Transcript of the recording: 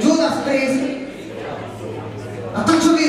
Judas Priest. Attention